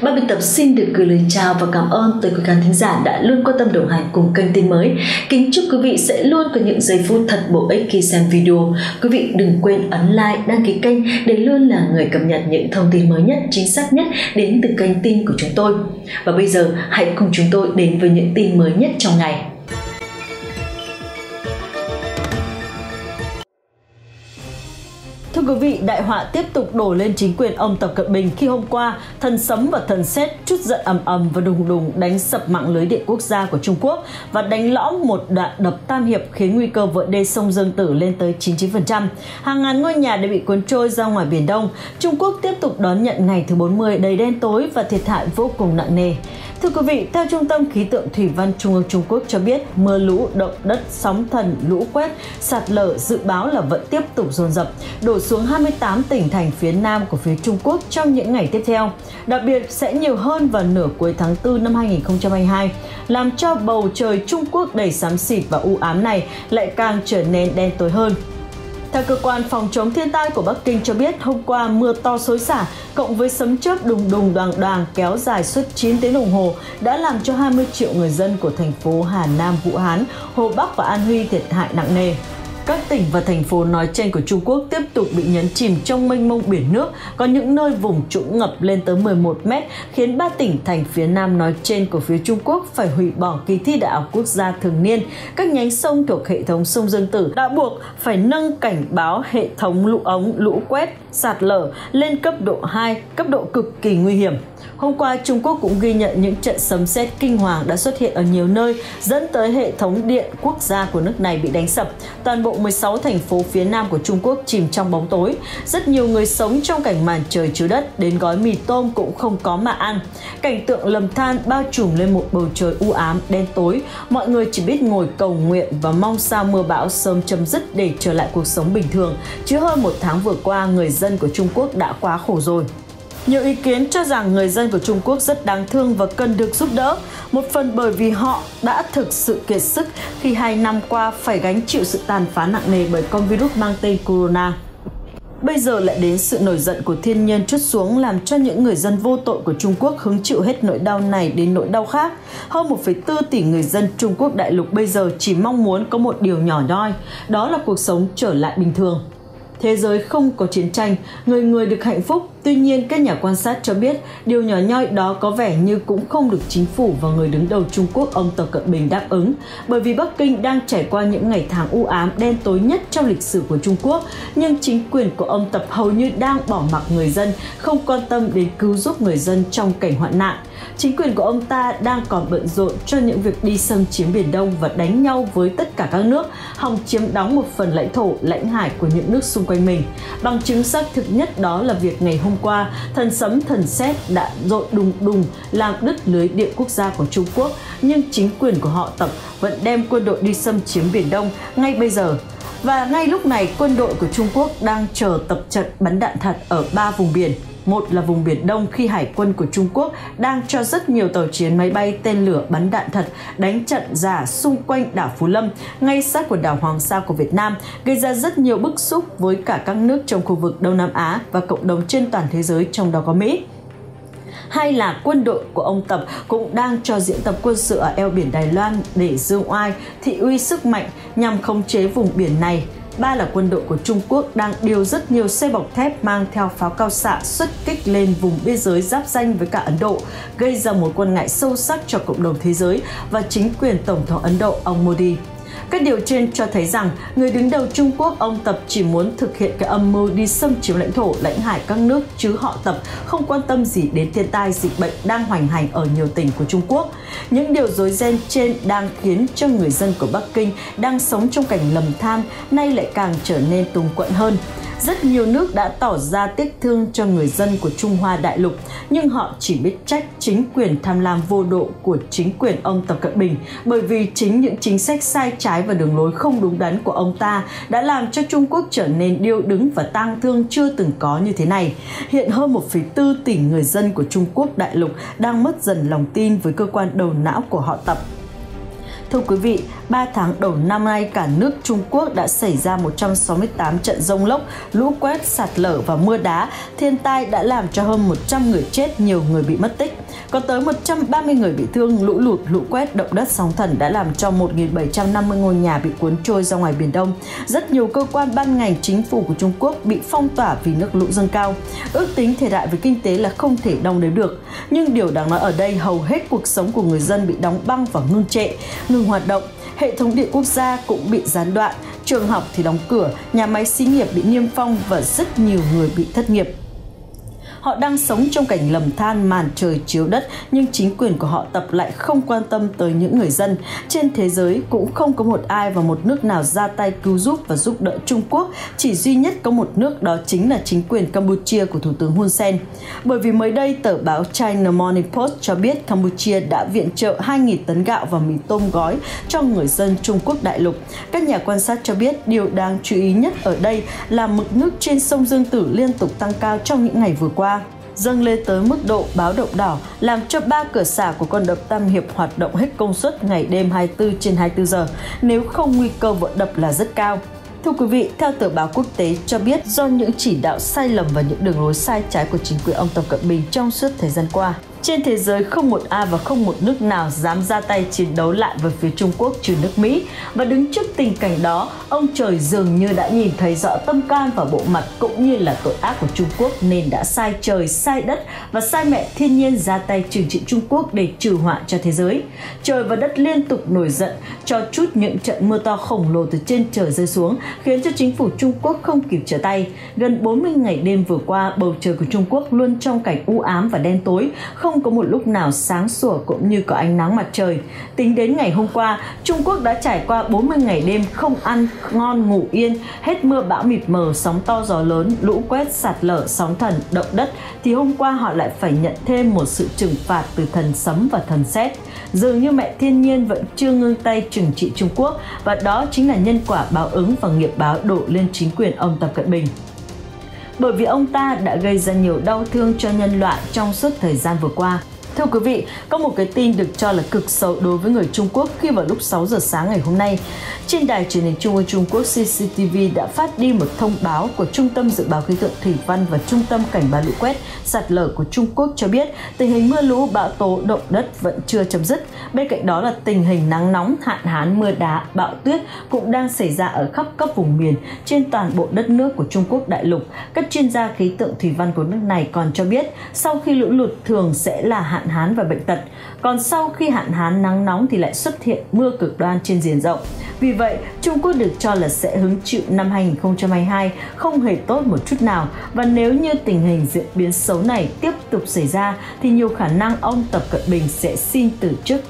Ban biên tập xin được gửi lời chào và cảm ơn tới quý khán thính giả đã luôn quan tâm đồng hành cùng kênh tin mới. Kính chúc quý vị sẽ luôn có những giây phút thật bổ ích khi xem video. Quý vị đừng quên ấn like, đăng ký kênh để luôn là người cập nhật những thông tin mới nhất, chính xác nhất đến từ kênh tin của chúng tôi. Và bây giờ hãy cùng chúng tôi đến với những tin mới nhất trong ngày. Thưa quý vị, đại họa tiếp tục đổ lên chính quyền ông Tập Cận Bình khi hôm qua thần sấm và thần sét chút giận ầm ầm và đùng đùng đánh sập mạng lưới điện quốc gia của Trung Quốc và đánh lõm một đoạn đập tam hiệp khiến nguy cơ vỡ đê sông Dương Tử lên tới 99%. Hàng ngàn ngôi nhà đã bị cuốn trôi ra ngoài Biển Đông. Trung Quốc tiếp tục đón nhận ngày thứ 40 đầy đen tối và thiệt hại vô cùng nặng nề. Thưa quý vị, theo Trung tâm Khí tượng Thủy văn Trung ương Trung Quốc cho biết, mưa lũ, động đất, sóng thần, lũ quét, sạt lở dự báo là vẫn tiếp tục dồn dập, đổ xuống 28 tỉnh thành phía nam của phía Trung Quốc trong những ngày tiếp theo. Đặc biệt sẽ nhiều hơn vào nửa cuối tháng 4 năm 2022, làm cho bầu trời Trung Quốc đầy xám xịt và u ám này lại càng trở nên đen tối hơn. Theo cơ quan phòng chống thiên tai của Bắc Kinh cho biết, hôm qua mưa to xối xả cộng với sấm chớp đùng đùng đoàn đoàn kéo dài suốt 9 tiếng đồng hồ đã làm cho 20 triệu người dân của thành phố Hà Nam, Vũ Hán, Hồ Bắc và An Huy thiệt hại nặng nề. Các tỉnh và thành phố nói trên của Trung Quốc tiếp tục bị nhấn chìm trong mênh mông biển nước, có những nơi vùng trũng ngập lên tới 11 mét, khiến ba tỉnh thành phía nam nói trên của phía Trung Quốc phải hủy bỏ kỳ thi đại học quốc gia thường niên. Các nhánh sông thuộc hệ thống sông Dương Tử đã buộc phải nâng cảnh báo hệ thống lũ ống, lũ quét, sạt lở lên cấp độ 2, cấp độ cực kỳ nguy hiểm. Hôm qua, Trung Quốc cũng ghi nhận những trận sấm sét kinh hoàng đã xuất hiện ở nhiều nơi, dẫn tới hệ thống điện quốc gia của nước này bị đánh sập. Toàn bộ 16 thành phố phía nam của Trung Quốc chìm trong bóng tối. Rất nhiều người sống trong cảnh màn trời chứa đất, đến gói mì tôm cũng không có mà ăn. Cảnh tượng lầm than bao trùm lên một bầu trời u ám, đen tối. Mọi người chỉ biết ngồi cầu nguyện và mong sao mưa bão sớm chấm dứt để trở lại cuộc sống bình thường. Chứ hơn một tháng vừa qua, người dân dân của Trung Quốc đã quá khổ rồi. Nhiều ý kiến cho rằng người dân của Trung Quốc rất đáng thương và cần được giúp đỡ, một phần bởi vì họ đã thực sự kiệt sức khi hai năm qua phải gánh chịu sự tàn phá nặng nề bởi con virus mang tên corona. Bây giờ lại đến sự nổi giận của thiên nhiên trút xuống làm cho những người dân vô tội của Trung Quốc hứng chịu hết nỗi đau này đến nỗi đau khác. Hơn 1,4 tỷ người dân Trung Quốc đại lục bây giờ chỉ mong muốn có một điều nhỏ nhoi, đó là cuộc sống trở lại bình thường. Thế giới không có chiến tranh, người người được hạnh phúc, Tuy nhiên, các nhà quan sát cho biết điều nhỏ nhoi đó có vẻ như cũng không được chính phủ và người đứng đầu Trung Quốc ông Tập Cận Bình đáp ứng, bởi vì Bắc Kinh đang trải qua những ngày tháng u ám đen tối nhất trong lịch sử của Trung Quốc, nhưng chính quyền của ông Tập hầu như đang bỏ mặc người dân, không quan tâm đến cứu giúp người dân trong cảnh hoạn nạn. Chính quyền của ông ta đang còn bận rộn cho những việc đi xâm chiếm Biển Đông và đánh nhau với tất cả các nước, hòng chiếm đóng một phần lãnh thổ, lãnh hải của những nước xung quanh mình. Bằng chứng xác thực nhất đó là việc ngày hôm hôm qua, thần sấm thần sét đã dội đùng đùng làm đứt lưới điện quốc gia của Trung Quốc, nhưng chính quyền của họ tập vẫn đem quân đội đi xâm chiếm Biển Đông ngay bây giờ. Và ngay lúc này, quân đội của Trung Quốc đang chờ tập trận bắn đạn thật ở ba vùng biển một là vùng Biển Đông khi Hải quân của Trung Quốc đang cho rất nhiều tàu chiến máy bay tên lửa bắn đạn thật đánh trận giả xung quanh đảo Phú Lâm, ngay sát quần đảo Hoàng Sa của Việt Nam, gây ra rất nhiều bức xúc với cả các nước trong khu vực Đông Nam Á và cộng đồng trên toàn thế giới trong đó có Mỹ. Hay là quân đội của ông Tập cũng đang cho diễn tập quân sự ở eo biển Đài Loan để dương oai, thị uy sức mạnh nhằm khống chế vùng biển này ba là quân đội của Trung Quốc đang điều rất nhiều xe bọc thép mang theo pháo cao xạ xuất kích lên vùng biên giới giáp danh với cả Ấn Độ, gây ra mối quan ngại sâu sắc cho cộng đồng thế giới và chính quyền Tổng thống Ấn Độ ông Modi. Các điều trên cho thấy rằng người đứng đầu Trung Quốc ông Tập chỉ muốn thực hiện cái âm mưu đi xâm chiếm lãnh thổ, lãnh hải các nước chứ họ Tập không quan tâm gì đến thiên tai dịch bệnh đang hoành hành ở nhiều tỉnh của Trung Quốc. Những điều dối ren trên đang khiến cho người dân của Bắc Kinh đang sống trong cảnh lầm than nay lại càng trở nên túng quẫn hơn. Rất nhiều nước đã tỏ ra tiếc thương cho người dân của Trung Hoa đại lục, nhưng họ chỉ biết trách chính quyền tham lam vô độ của chính quyền ông Tập Cận Bình, bởi vì chính những chính sách sai trái và đường lối không đúng đắn của ông ta đã làm cho Trung Quốc trở nên điêu đứng và tang thương chưa từng có như thế này. Hiện hơn 1,4 tỷ người dân của Trung Quốc đại lục đang mất dần lòng tin với cơ quan đầu não của họ Tập Thưa quý vị, 3 tháng đầu năm nay cả nước Trung Quốc đã xảy ra 168 trận rông lốc, lũ quét, sạt lở và mưa đá. Thiên tai đã làm cho hơn 100 người chết, nhiều người bị mất tích. Có tới 130 người bị thương, lũ lụt, lũ quét, động đất, sóng thần đã làm cho 1.750 ngôi nhà bị cuốn trôi ra ngoài Biển Đông. Rất nhiều cơ quan ban ngành chính phủ của Trung Quốc bị phong tỏa vì nước lũ dâng cao. Ước tính thiệt hại về kinh tế là không thể đong đếm được. Nhưng điều đáng nói ở đây hầu hết cuộc sống của người dân bị đóng băng và ngưng trệ, ngừng hoạt động hệ thống điện quốc gia cũng bị gián đoạn, trường học thì đóng cửa, nhà máy xí nghiệp bị niêm phong và rất nhiều người bị thất nghiệp. Họ đang sống trong cảnh lầm than màn trời chiếu đất nhưng chính quyền của họ tập lại không quan tâm tới những người dân. Trên thế giới cũng không có một ai và một nước nào ra tay cứu giúp và giúp đỡ Trung Quốc, chỉ duy nhất có một nước đó chính là chính quyền Campuchia của Thủ tướng Hun Sen. Bởi vì mới đây tờ báo China Morning Post cho biết Campuchia đã viện trợ 2.000 tấn gạo và mì tôm gói cho người dân Trung Quốc đại lục. Các nhà quan sát cho biết điều đáng chú ý nhất ở đây là mực nước trên sông Dương Tử liên tục tăng cao trong những ngày vừa qua dâng lên tới mức độ báo động đỏ, làm cho ba cửa xả của con đập Tam Hiệp hoạt động hết công suất ngày đêm 24 trên 24 giờ, nếu không nguy cơ vỡ đập là rất cao. Thưa quý vị, theo tờ báo quốc tế cho biết do những chỉ đạo sai lầm và những đường lối sai trái của chính quyền ông Tập Cận Bình trong suốt thời gian qua, trên thế giới không một ai và không một nước nào dám ra tay chiến đấu lại với phía Trung Quốc trừ nước Mỹ. Và đứng trước tình cảnh đó, ông trời dường như đã nhìn thấy rõ tâm can và bộ mặt cũng như là tội ác của Trung Quốc nên đã sai trời, sai đất và sai mẹ thiên nhiên ra tay trừng trị Trung Quốc để trừ họa cho thế giới. Trời và đất liên tục nổi giận, cho chút những trận mưa to khổng lồ từ trên trời rơi xuống, khiến cho chính phủ Trung Quốc không kịp trở tay. Gần 40 ngày đêm vừa qua, bầu trời của Trung Quốc luôn trong cảnh u ám và đen tối, không không có một lúc nào sáng sủa cũng như có ánh nắng mặt trời. Tính đến ngày hôm qua, Trung Quốc đã trải qua 40 ngày đêm không ăn ngon ngủ yên, hết mưa bão mịt mờ, sóng to gió lớn, lũ quét, sạt lở, sóng thần, động đất thì hôm qua họ lại phải nhận thêm một sự trừng phạt từ thần sấm và thần sét. Dường như mẹ thiên nhiên vẫn chưa ngưng tay trừng trị Trung Quốc và đó chính là nhân quả báo ứng và nghiệp báo đổ lên chính quyền ông Tập Cận Bình bởi vì ông ta đã gây ra nhiều đau thương cho nhân loại trong suốt thời gian vừa qua. Thưa quý vị, có một cái tin được cho là cực xấu đối với người Trung Quốc khi vào lúc 6 giờ sáng ngày hôm nay, trên đài truyền hình Trung ương Trung Quốc CCTV đã phát đi một thông báo của Trung tâm Dự báo Khí tượng Thủy văn và Trung tâm Cảnh báo lũ quét sạt lở của Trung Quốc cho biết tình hình mưa lũ, bão tố, động đất vẫn chưa chấm dứt. Bên cạnh đó là tình hình nắng nóng, hạn hán, mưa đá, bão tuyết cũng đang xảy ra ở khắp các vùng miền trên toàn bộ đất nước của Trung Quốc đại lục. Các chuyên gia khí tượng thủy văn của nước này còn cho biết sau khi lũ lụt thường sẽ là hạn hán và bệnh tật, còn sau khi hạn hán nắng nóng thì lại xuất hiện mưa cực đoan trên diện rộng. Vì vậy, Trung Quốc được cho là sẽ hứng chịu năm 2022 không hề tốt một chút nào. Và nếu như tình hình diễn biến xấu này tiếp tục xảy ra thì nhiều khả năng ông Tập Cận Bình sẽ xin từ chức.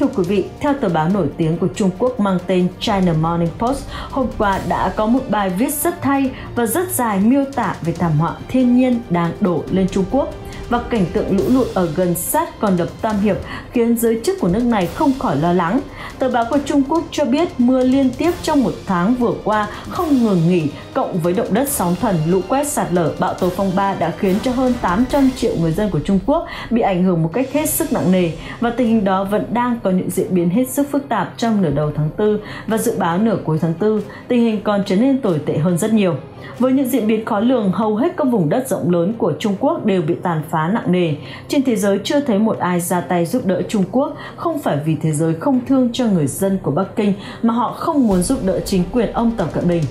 Thưa quý vị, theo tờ báo nổi tiếng của Trung Quốc mang tên China Morning Post, hôm qua đã có một bài viết rất hay và rất dài miêu tả về thảm họa thiên nhiên đang đổ lên Trung Quốc và cảnh tượng lũ lụt ở gần sát con đập Tam Hiệp khiến giới chức của nước này không khỏi lo lắng. Tờ báo của Trung Quốc cho biết mưa liên tiếp trong một tháng vừa qua không ngừng nghỉ, cộng với động đất sóng thần, lũ quét sạt lở, bão tố phong ba đã khiến cho hơn 800 triệu người dân của Trung Quốc bị ảnh hưởng một cách hết sức nặng nề và tình hình đó vẫn đang có những diễn biến hết sức phức tạp trong nửa đầu tháng 4 và dự báo nửa cuối tháng 4, tình hình còn trở nên tồi tệ hơn rất nhiều. Với những diễn biến khó lường, hầu hết các vùng đất rộng lớn của Trung Quốc đều bị tàn phá nặng nề. Trên thế giới chưa thấy một ai ra tay giúp đỡ Trung Quốc, không phải vì thế giới không thương cho người dân của Bắc Kinh mà họ không muốn giúp đỡ chính quyền ông Tập Cận Bình.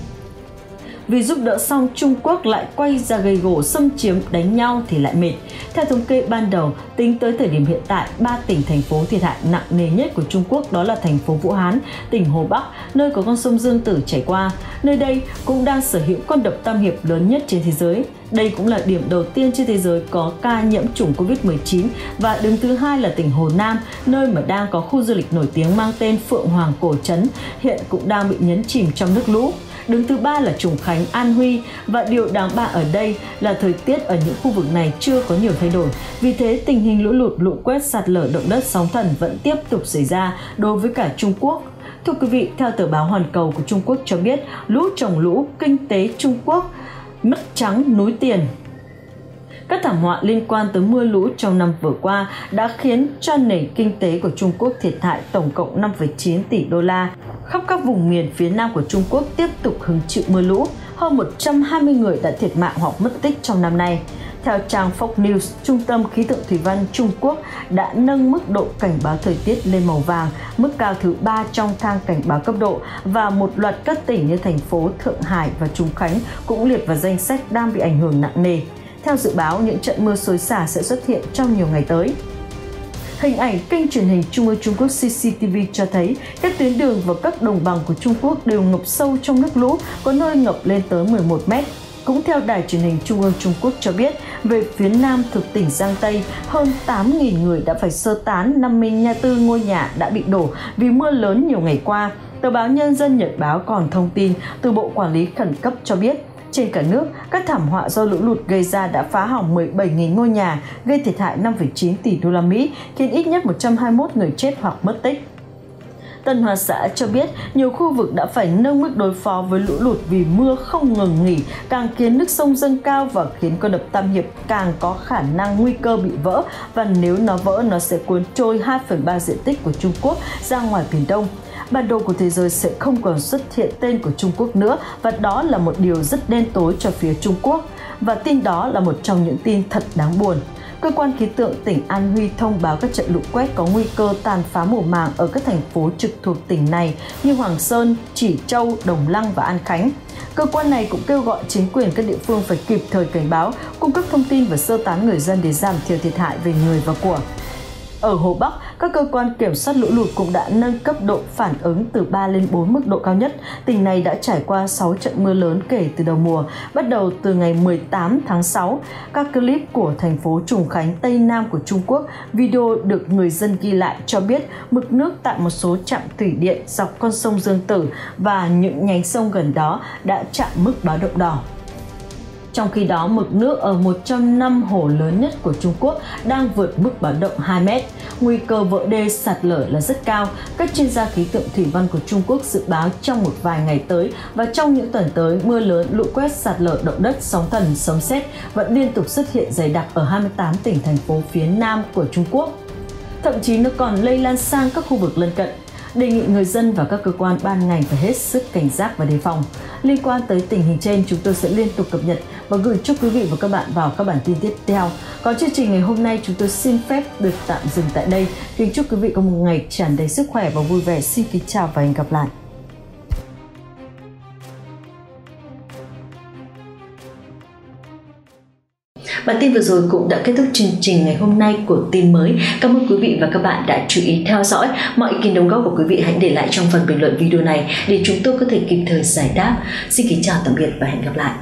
Vì giúp đỡ xong Trung Quốc lại quay ra gây gổ xâm chiếm đánh nhau thì lại mệt. Theo thống kê ban đầu, tính tới thời điểm hiện tại, ba tỉnh thành phố thiệt hại nặng nề nhất của Trung Quốc đó là thành phố Vũ Hán, tỉnh Hồ Bắc, nơi có con sông Dương Tử chảy qua. Nơi đây cũng đang sở hữu con đập tam hiệp lớn nhất trên thế giới. Đây cũng là điểm đầu tiên trên thế giới có ca nhiễm chủng Covid-19 và đứng thứ hai là tỉnh Hồ Nam, nơi mà đang có khu du lịch nổi tiếng mang tên Phượng Hoàng Cổ Trấn, hiện cũng đang bị nhấn chìm trong nước lũ. Đứng thứ ba là Trùng Khánh, An Huy và điều đáng bạ ở đây là thời tiết ở những khu vực này chưa có nhiều thay đổi. Vì thế tình hình lũ lụt, lũ quét, sạt lở, động đất, sóng thần vẫn tiếp tục xảy ra đối với cả Trung Quốc. Thưa quý vị, theo tờ báo Hoàn Cầu của Trung Quốc cho biết, lũ trồng lũ, kinh tế Trung Quốc mất trắng núi tiền các thảm họa liên quan tới mưa lũ trong năm vừa qua đã khiến cho nền kinh tế của Trung Quốc thiệt hại tổng cộng 5,9 tỷ đô la. Khắp các vùng miền phía nam của Trung Quốc tiếp tục hứng chịu mưa lũ, hơn 120 người đã thiệt mạng hoặc mất tích trong năm nay. Theo trang Fox News, Trung tâm Khí tượng Thủy văn Trung Quốc đã nâng mức độ cảnh báo thời tiết lên màu vàng, mức cao thứ ba trong thang cảnh báo cấp độ và một loạt các tỉnh như thành phố Thượng Hải và Trung Khánh cũng liệt vào danh sách đang bị ảnh hưởng nặng nề. Theo dự báo, những trận mưa xối xả sẽ xuất hiện trong nhiều ngày tới. Hình ảnh kênh truyền hình Trung ương Trung Quốc CCTV cho thấy các tuyến đường và các đồng bằng của Trung Quốc đều ngập sâu trong nước lũ, có nơi ngập lên tới 11 mét. Cũng theo đài truyền hình Trung ương Trung Quốc cho biết, về phía nam thuộc tỉnh Giang Tây, hơn 8.000 người đã phải sơ tán 54 ngôi nhà đã bị đổ vì mưa lớn nhiều ngày qua. Tờ báo Nhân dân Nhật Báo còn thông tin từ Bộ Quản lý Khẩn cấp cho biết, trên cả nước, các thảm họa do lũ lụt gây ra đã phá hỏng 17.000 ngôi nhà, gây thiệt hại 5,9 tỷ đô la Mỹ, khiến ít nhất 121 người chết hoặc mất tích. Tân Hoa Xã cho biết nhiều khu vực đã phải nâng mức đối phó với lũ lụt vì mưa không ngừng nghỉ, càng khiến nước sông dâng cao và khiến con đập Tam Hiệp càng có khả năng nguy cơ bị vỡ và nếu nó vỡ nó sẽ cuốn trôi 2 phần 3 diện tích của Trung Quốc ra ngoài Biển Đông bản đồ của thế giới sẽ không còn xuất hiện tên của Trung Quốc nữa và đó là một điều rất đen tối cho phía Trung Quốc. Và tin đó là một trong những tin thật đáng buồn. Cơ quan khí tượng tỉnh An Huy thông báo các trận lũ quét có nguy cơ tàn phá mùa màng ở các thành phố trực thuộc tỉnh này như Hoàng Sơn, Chỉ Châu, Đồng Lăng và An Khánh. Cơ quan này cũng kêu gọi chính quyền các địa phương phải kịp thời cảnh báo, cung cấp thông tin và sơ tán người dân để giảm thiểu thiệt hại về người và của. Ở Hồ Bắc, các cơ quan kiểm soát lũ lụt cũng đã nâng cấp độ phản ứng từ 3 lên 4 mức độ cao nhất. Tỉnh này đã trải qua 6 trận mưa lớn kể từ đầu mùa, bắt đầu từ ngày 18 tháng 6. Các clip của thành phố Trùng Khánh, Tây Nam của Trung Quốc, video được người dân ghi lại cho biết mực nước tại một số trạm thủy điện dọc con sông Dương Tử và những nhánh sông gần đó đã chạm mức báo động đỏ. Trong khi đó, mực nước ở một trong năm hồ lớn nhất của Trung Quốc đang vượt mức báo động 2 mét. Nguy cơ vỡ đê sạt lở là rất cao. Các chuyên gia khí tượng thủy văn của Trung Quốc dự báo trong một vài ngày tới và trong những tuần tới, mưa lớn, lũ quét, sạt lở, động đất, sóng thần, sấm sét vẫn liên tục xuất hiện dày đặc ở 28 tỉnh thành phố phía nam của Trung Quốc. Thậm chí nó còn lây lan sang các khu vực lân cận đề nghị người dân và các cơ quan ban ngành phải hết sức cảnh giác và đề phòng. Liên quan tới tình hình trên, chúng tôi sẽ liên tục cập nhật và gửi cho quý vị và các bạn vào các bản tin tiếp theo. Còn chương trình ngày hôm nay chúng tôi xin phép được tạm dừng tại đây. Kính chúc quý vị có một ngày tràn đầy sức khỏe và vui vẻ. Xin kính chào và hẹn gặp lại. Bản tin vừa rồi cũng đã kết thúc chương trình ngày hôm nay của tin mới. Cảm ơn quý vị và các bạn đã chú ý theo dõi. Mọi ý kiến đóng góp của quý vị hãy để lại trong phần bình luận video này để chúng tôi có thể kịp thời giải đáp. Xin kính chào tạm biệt và hẹn gặp lại.